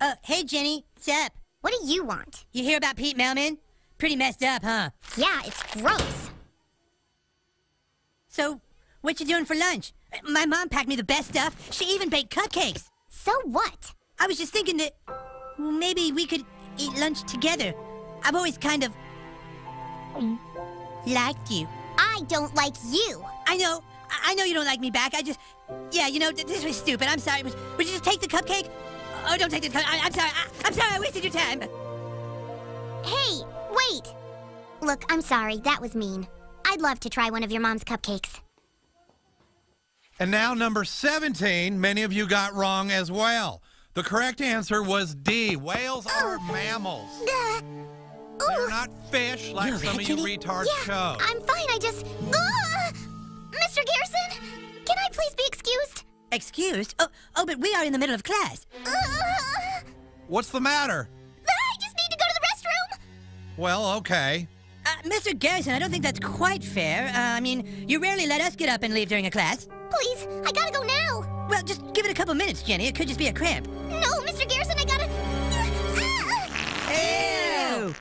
Uh, hey, Jenny. What's up? What do you want? You hear about Pete Melman? Pretty messed up, huh? Yeah, it's gross. So, what you doing for lunch? My mom packed me the best stuff. She even baked cupcakes. So what? I was just thinking that maybe we could eat lunch together. I've always kind of liked you. I don't like you. I know. I know you don't like me back. I just, yeah, you know, this was stupid. I'm sorry. Would you just take the cupcake? Oh, don't take the cupcake. I'm sorry. I, I'm sorry. I wasted your time. Hey, wait. Look, I'm sorry. That was mean. I'd love to try one of your mom's cupcakes. And now, number 17, many of you got wrong as well. The correct answer was D. Whales are mammals. Uh, They're not fish like You're some of you Jenny? retards yeah, show. I'm fine. I just. Uh, Mr. Garrison, can I please be excused? Excused? Oh, oh, but we are in the middle of class. Uh, What's the matter? I just need to go to the restroom. Well, okay. Uh, Mr. Garrison, I don't think that's quite fair. Uh, I mean, you rarely let us get up and leave during a class. Please, I gotta go now. Well, just give it a couple minutes, Jenny. It could just be a cramp. No, Mr. Garrison, I gotta. Ew!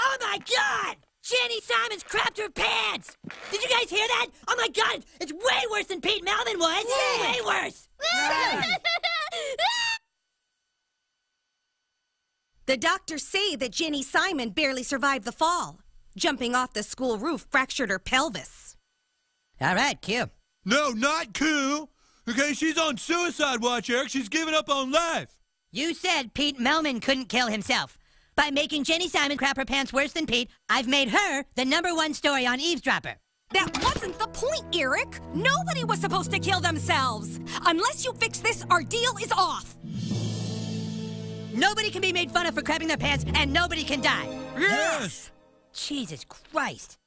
Oh my god! Jenny Simons crapped her pants! Did you guys hear that? Oh my god! It's way worse than Pete Melman was! Way worse! The doctors say that Jenny Simon barely survived the fall. Jumping off the school roof fractured her pelvis. All right, Q. No, not cool. Okay, she's on suicide watch, Eric. She's giving up on life. You said Pete Melman couldn't kill himself. By making Jenny Simon crap her pants worse than Pete, I've made her the number one story on Eavesdropper. That wasn't the point, Eric. Nobody was supposed to kill themselves. Unless you fix this, our deal is off. Nobody can be made fun of for crapping their pants, and nobody can die. Yes! yes. Jesus Christ.